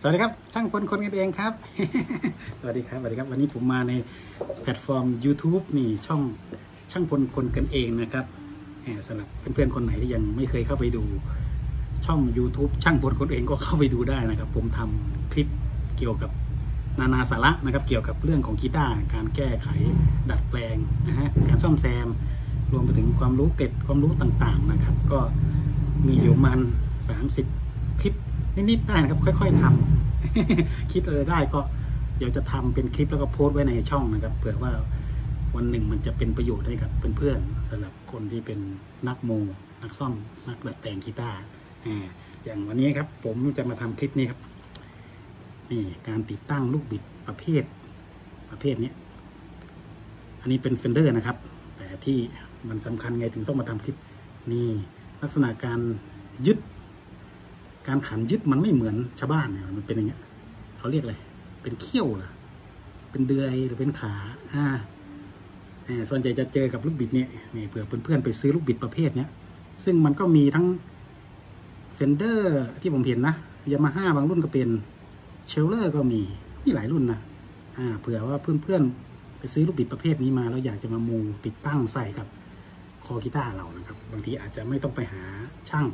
สวัสดีครับ ช่างคนคนกันเองครับ สวัสดีครับสวัสดีครับ วันนี้ผมมาในแพลตฟอร์ม YouTube นี่ช่องช่างคนคนกันเองนะครับสำหรับเพื่อนๆคนไหนที่ยังไม่เคยเข้าไปดู ช่อง YouTube ช่างคนคนเองก็เข้าไปดูได้นะครับ ผมทำคลิปเกี่ยวกับนานาสาระนะครับ เกี่ยวกับเรื่องของกีตาร์การแก้ไขดัดแปลงนะฮะการซ่อมแซม รวมไปถึงความรู้เก็ดความรู้ต่างๆนะครับ ก็มีอยู่มันสามสิบคลิป นิดๆได้นะครับ ค่อย ๆทำคิดอะไรได้ก็เดี๋ยวจะทำเป็นคลิปแล้วก็โพสต์ไว้ในช่องนะครับเผื่อว่าวันหนึ่งมันจะเป็นประโยชน์ให้กับเพื่อนๆสำหรับคนที่เป็นนักโมนักซ่อมนักดัดแปลงกีตาร์อ่าอย่างวันนี้ครับ ผมจะมาทำคลิปนี้ครับนี่การติดตั้งลูกบิดประเภทประเภทนี้อันนี้เป็นเฟนเดอร์นะครับ แต่ที่มันสำคัญไงถึงต้องมาทำคลิปนี่ลักษณะการยึด การขันยึดมันไม่เหมือนชาวบ้านเนี่ยมันเป็นอย่างเงี้ยเขาเรียกอะไรเป็นเขี้ยวเหรอเป็นเดือยหรือเป็นขาอ่าอ่าส่วนใหญ่จะเจอกับลูกบิดเนี่ยนี่เผื่อเพื่อนๆไปซื้อลูกบิดประเภทเนี้ยซึ่งมันก็มีทั้ง Fender ที่ผมเห็นนะยามาฮ่าบางรุ่นก็เป็น Schaller ก็มีมีหลายรุ่นนะอ่าเผื่อว่าเพื่อนๆไปซื้อลูกบิดประเภทนี้มาแล้วอยากจะมามูติดตั้งใส่กับคอกีตาร์เรานะครับ บางทีอาจจะไม่ต้องไปหาช่าง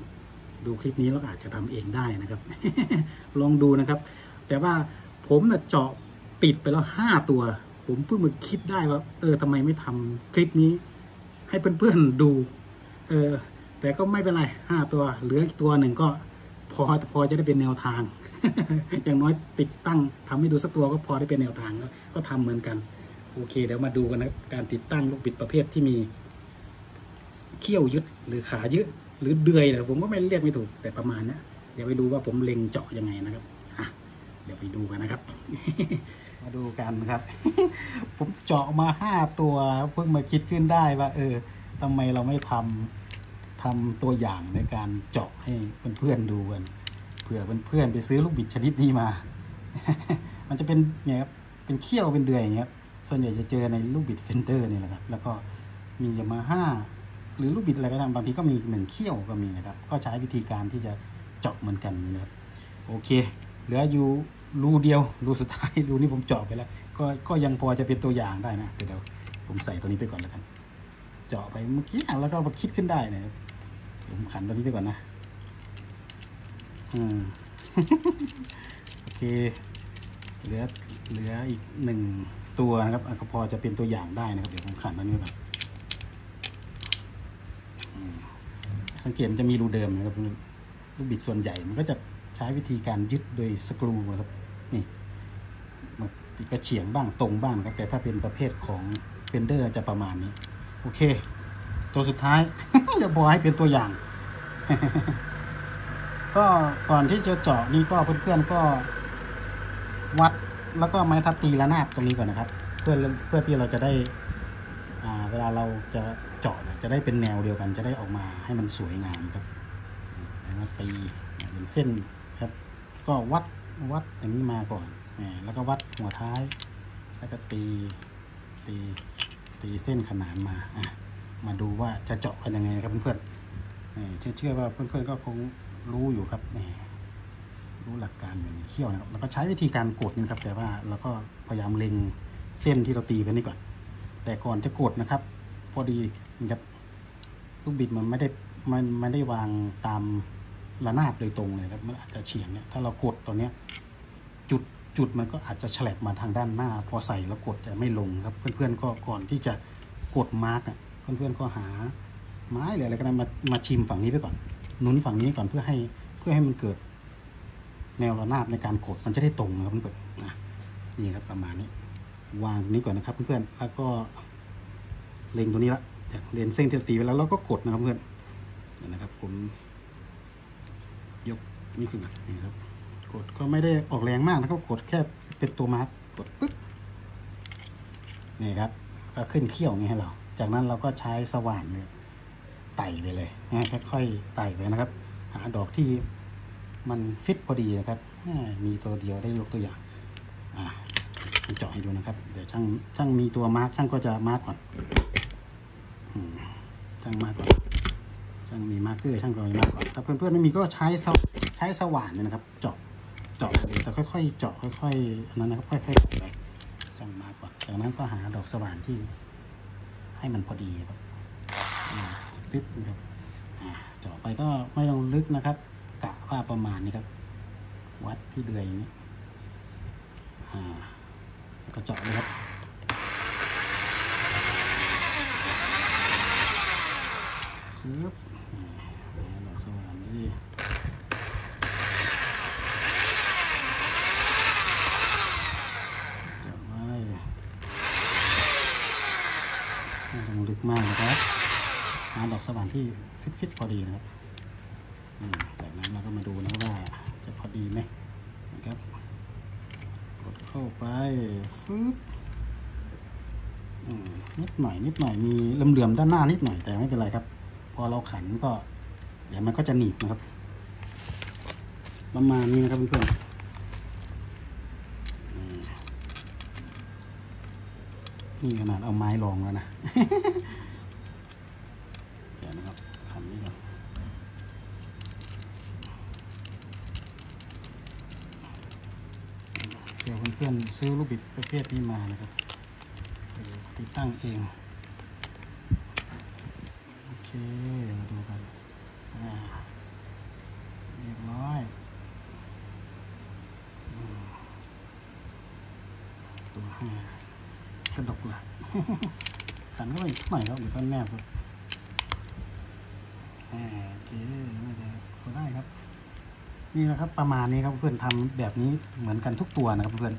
ดูคลิปนี้แล้วอาจจะทำเองได้นะครับ ลองดูนะครับ แต่ว่าผมน่ะเจาะติดไปแล้วห้าตัว ผมเพิ่งมาคิดได้ว่า เออทำไมไม่ทำคลิปนี้ ให้เพื่อนๆดู เออ แต่ก็ไม่เป็นไรห้าตัว เหลือตัวหนึ่งก็ พอพอจะได้เป็นแนวทาง อย่างน้อยติดตั้งทำให้ดูสักตัวก็พอได้เป็นแนวทางแล้วก็ทำเหมือนกัน โอเค เดี๋ยวมาดูกันนะการติดตั้งลูกบิดประเภทที่มีเขี้ยวยึดหรือขายึด หรือเดือยนะผมก็ไม่เรียกไม่ถูกแต่ประมาณนี้เดี๋ยวไปดูว่าผมเล็งเจาะยังไงนะครับอะเดี๋ยวไปดูกันนะครับ มาดูกันนะครับ ผมเจาะมาห้าตัวเพิ่งมาคิดขึ้นได้ว่า เออทำไมเราไม่ทำทำตัวอย่างในการเจาะให้เพื่อนๆดูกันเผื่อเพื่อนๆไปซื้อลูกบิดชนิดนี้มา มันจะเป็นเนี่ยครับเป็นเขี้ยวเป็นเดือยอย่างเงี้ยครับส่วนใหญ่จะเจอในลูกบิด Fender นี่แหละครับ แล้วก็มียามาฮ่า หรือลูกบิดอะไรก็ตามบางทีก็มีหนึ่งเขี้ยวก็มีนะครับ ก็ใช้วิธีการที่จะเจาะเหมือนกันนะครับโอเค เหลืออยู่รูเดียวรูสุดท้ายรูนี้ผมเจาะไปแล้ว ก็ก็ยังพอจะเป็นตัวอย่างได้นะเดี๋ยวผมใส่ตัวนี้ไปก่อนแล้วกัน เจาะไปเมื่อกี้แล้วก็มาคิดขึ้นได้นะผมขันตัวนี้ไปก่อนนะอืมโอเค เหลือเหลืออีกหนึ่งตัวนะครับก็พอจะเป็นตัวอย่างได้นะครับ เดี๋ยวผมขันตัวนี้ก่อนอืม สังเกตมันจะมีรูเดิมนะครับลูกบิดส่วนใหญ่มันก็จะใช้วิธีการยึดโดยสกรูนะครับนี่มันก็เฉียงบ้างตรงบ้างนะครับแต่ถ้าเป็นประเภทของเฟนเดอร์จะประมาณนี้ โอเค ตัวสุดท้ายจะพอให้เป็นตัวอย่าง ก็ก่อนที่จะเจาะนี่ก็เพื่อนๆก็วัดแล้วก็ไม้ทับตีระนาบตรงนี้ก่อนนะครับ เพื่อเพื่อที่เราจะได้ เวลาเราจะเจาะจะได้เป็นแนวเดียวกัน จะได้ออกมาให้มันสวยงามครับแล้วตีเป็นเส้นครับ ก็วัดวัดอย่างนี้มาก่อนแล้วก็วัดหัวท้าย แล้วก็ตีตีตีเส้นขนานมาอะมาดูว่าจะเจาะกันยังไงครับเพื่อนๆเชื่อเชื่อว่าเพื่อนๆก็คงรู้อยู่ครับรู้หลักการอย่างเขี้ยวนะครับแล้วก็ใช้วิธีการกดนี่ครับ แต่ว่าเราก็พยายามเล็งเส้นที่เราตีไปนี่ก่อน แต่ก่อนจะกดนะครับ พอดีนะครับลูกบิดมันไม่ได้มันไม่ได้วางตามระนาบโดยตรงเลยครับมันอาจจะเฉียงเนี่ยถ้าเรากดตอนเนี้ยจุดจุดมันก็อาจจะฉลบมาทางด้านหน้า พอใส่แล้วกดจะไม่ลงครับ เพื่อนๆก็ก่อนที่จะกดมาร์กอะเพื่อนๆก็หาไม้หรืออะไรก็ได้มามาชิมฝั่งนี้ไปก่อนหนุนฝั่งนี้ก่อนเพื่อให้เพื่อให้มันเกิด แนวระนาบในการกดมันจะได้ตรงนะครับเพื่อนๆนะนี่ครับประมาณนี้ วางตรงนี้ก่อนนะครับเพื่อนๆแล้วก็ เล็งตัวนี้ละเล็งเส้นที่ตีไปแล้วเราก็กดนะครับเพื่อนนะครับ ผม ยกนี่ขึ้นมานี่ครับ กดก็ไม่ได้ออกแรงมากนะครับ กดแค่เป็นตัวมาร์กกดปึ๊บนี่ครับ ก็ขึ้นเขี้ยวงนี้ให้เรา จากนั้นเราก็ใช้สว่านเนี่ยไต่ไปเลยนะค่อยๆไต่ไปนะครับ หาดอกที่มันฟิตพอดีนะครับ มีตัวเดียวได้ยกตัวอย่าง อ่าเจาะให้ดูนะครับ เดี๋ยวช่างช่างมีตัว mark ช่างก็จะ mark ก่อน ช่าง mark ก่อนช่างมี marker ช่างก็จะ mark ก่อนถ้าเพื่อนๆไม่มีก็ใช้ใช้สว่านเนี่ยนะครับ เจาะเจาะเลยแต่ค่อยๆเจาะค่อยๆอันนั้นนะครับค่อยๆไปช่าง mark ก่อนจากนั้นก็หาดอกสว่านที่ ให้มันพอดีครับฟิตนะครับเจาะไปก็ไม่ต้องลึกนะครับกะว่าประมาณนี้ครับ วัดที่เดือยนี้อ่าแล้ก็เจาะเลยครับ ซึบนี่ดอกสว่านนี่จับไว้ไม่ต้องลึกมากนะครับหาดอกสว่านที่ฟิตๆพอดีนะครับอืมจากนั้นเราก็มาดูนะว่าจะพอดีไหมนะครับ กดเข้าไปฟึบอืมนิดหน่อยนิดหน่อยมีเหลื่อมๆด้านหน้านิดหน่อยแต่ไม่เป็นไรครับ พอเราขันก็ เดี๋ยวมันก็จะหนีบนะครับ ประมาณนี้นะครับเพื่อนๆนี่ขนาดเอาไม้รองแล้วนะเดี๋ยวนะครับขันนี้ก่อนเดี๋ยวเพื่อนๆซื้อลูกบิดประเภทนี้มานะครับติดตั้งเอง มาดูกันเรียบร้อยตัวห้ากระดกลักขันเข้าไปอีกสักหน่อยครับเดี๋ยวก็แนบครับอ่าโอเคน่าจะพอได้ครับ นี่นะครับประมาณนี้ครับเพื่อนทำแบบนี้เหมือนกันทุกตัวนะครับเพื่อน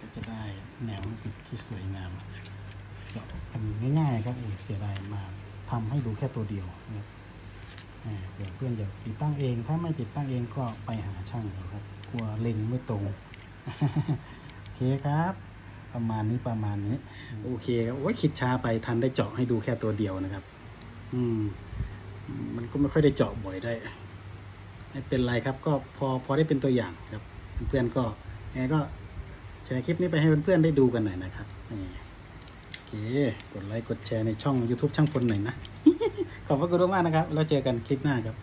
ก็จะได้แนวลูกบิดที่สวยงามะกันง่ายๆครับเอยเสียดายมาทำให้ดูแค่ตัวเดียวนะครับอ่าเดี๋ยวเพื่อนจะติดตั้งเอง ถ้าไม่ติดตั้งเองก็ไปหาช่างครับ กลัวเล็งไม่ตรง โอเคครับ ประมาณนี้ประมาณนี้ โอเคครับโอ้ยคิดช้าไปทันได้เจาะให้ดูแค่ตัวเดียวนะครับ อืม มันก็ไม่ค่อยได้เจาะบ่อยได้ ไม่เป็นไรครับ ก็พอพอได้เป็นตัวอย่างครับ เพื่อนๆก็ยังไงก็แชร์คลิปนี้ไปให้เพื่อนๆได้ดูกันหน่อยนะครับนี่ เค กดไลค์ กดแชร์ในช่อง YouTube ช่างพลหน่อยนะ ขอบพระคุณมากนะครับ แล้วเจอกันคลิปหน้าครับ